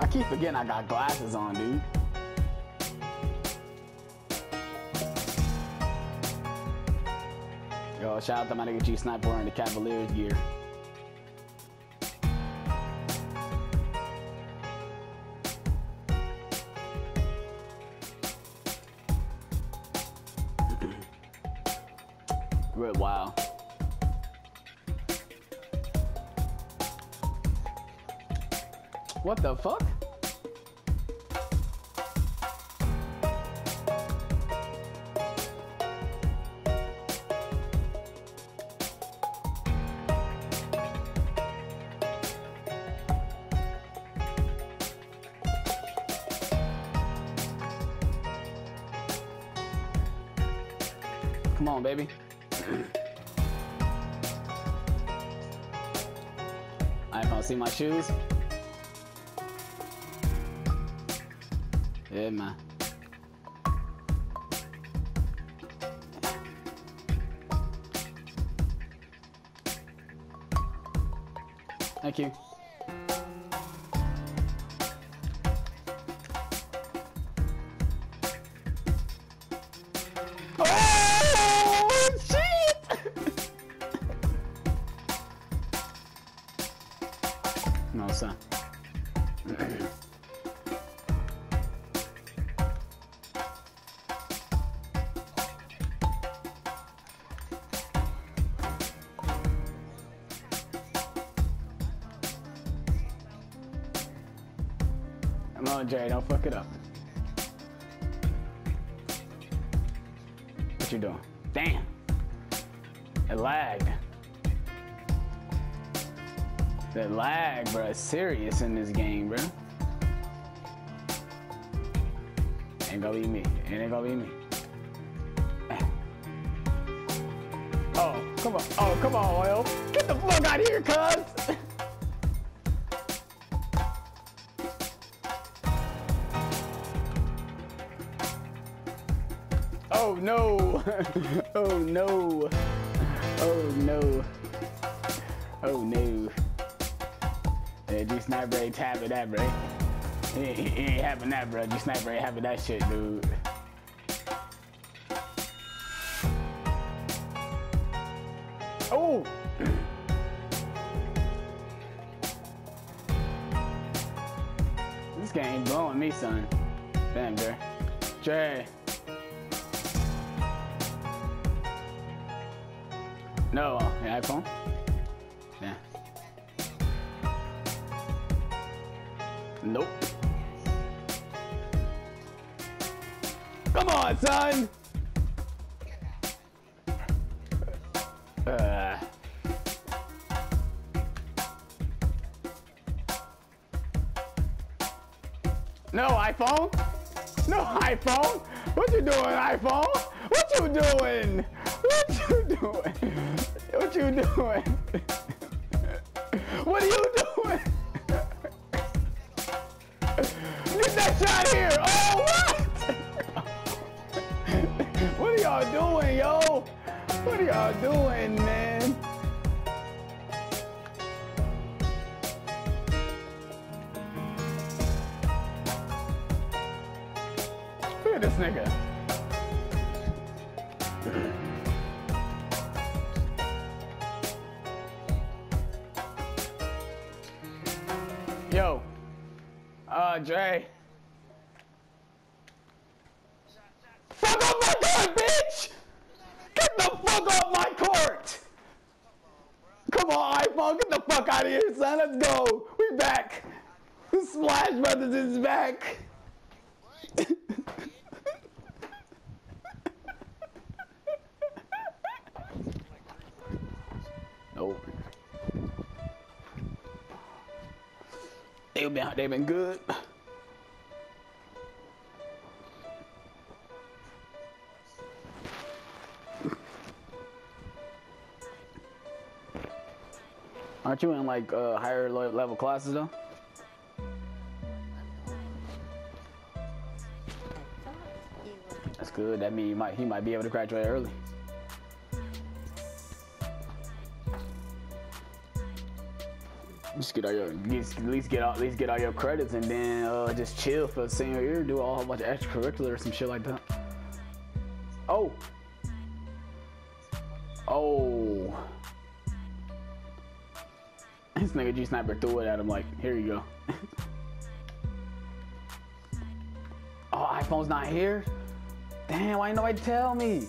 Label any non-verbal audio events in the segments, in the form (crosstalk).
I keep forgetting I got glasses on, dude. Yo, shout out to my nigga G Sniper wearing the Cavaliers gear. (clears throat) Real wow. What the fuck? Come on, baby. I don't see my shoes. Yeah, man. Thank you. Oh, shit! (laughs) no, son. Come on, Jerry, don't fuck it up. What you doing? Damn. It lagged. That lag, bro, is serious in this game, bro. Ain't gonna be me. It ain't gonna be me. (laughs) Oh, come on. Oh, come on, Oil. Get the fuck out of here, cuz. (laughs) oh no! Oh no! Oh no! Yeah, G Sniper ain't having that, bro. He ain't, ain't having that, bro. G Sniper ain't having that shit, dude. Oh! this game blowing me, son. Damn, Dre. Dre. No, the iPhone? Yeah. Nope. Come on, son! Uh. No iPhone? No iPhone? What you doing, iPhone? What you doing? What you doing? What you doing? What are you doing? Get that shot here! Oh, what? What are y'all doing, yo? What are y'all doing, man? Look at this nigga. Uh, Dre. Fuck off my court, bitch! Get the fuck off my court! Come on, iPhone, get the fuck out of here, son. Let's go. We back. The Splash Brothers is back. They've been they've been good. Aren't you in like uh, higher level classes though? That's good. That means he might he might be able to graduate early. Just get all your, get, at least get all, at least get all your credits, and then uh, just chill for a senior year. Do a whole bunch of extracurricular or some shit like that. Oh. Oh. This nigga G Sniper threw it at him like, here you go. (laughs) oh, iPhone's not here? Damn, why nobody tell me?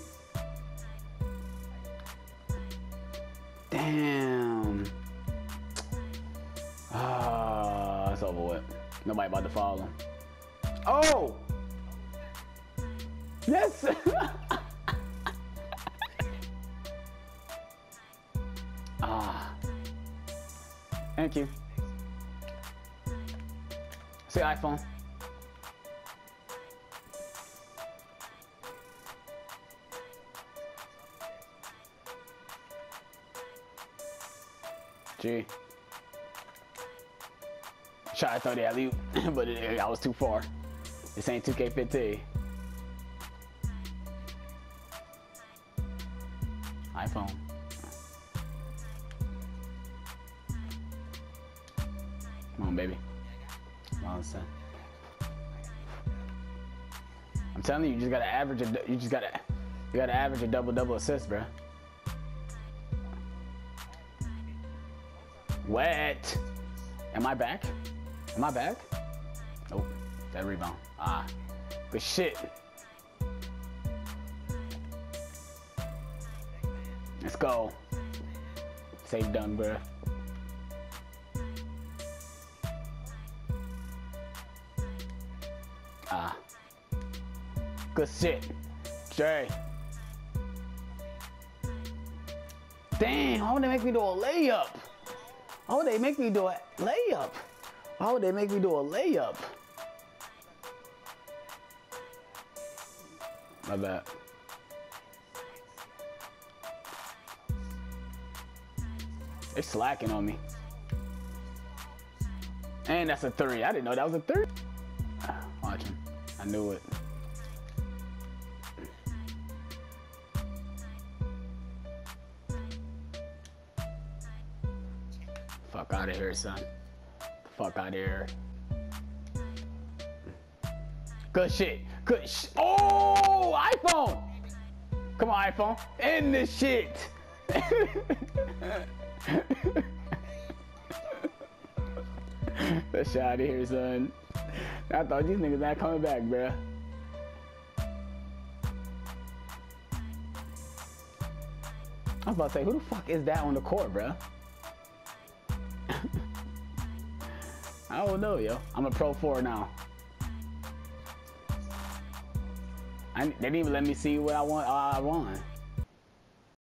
Damn. Nobody about to follow. Oh! Yes! (laughs) ah. Thank you. Say iPhone. G. Shot to throw the alley but it, I was too far. This ain't 2K15. iPhone. Come on, baby. Come on, son. I'm telling you, you just gotta average a, you just gotta, you gotta average a double double assist, bro. Wet. Am I back? Am I back? Nope. That rebound. Ah. Good shit. Let's go. Safe done, bro. Ah. Good shit. Jay. Damn, how would they make me do a layup? How would they make me do a layup? Why would they make me do a layup? My bad. They slacking on me. And that's a three. I didn't know that was a three. (sighs) Watch him. I knew it. Fuck out of here, son. Fuck out of here. Good shit. Good sh Oh, iPhone. Come on, iPhone. End this shit. Let's shot out of here, son. I thought these niggas not coming back, bruh. I was about to say, who the fuck is that on the court, bruh? I don't know, yo. I'm a pro four now. I, they didn't even let me see what I want. Uh, I want.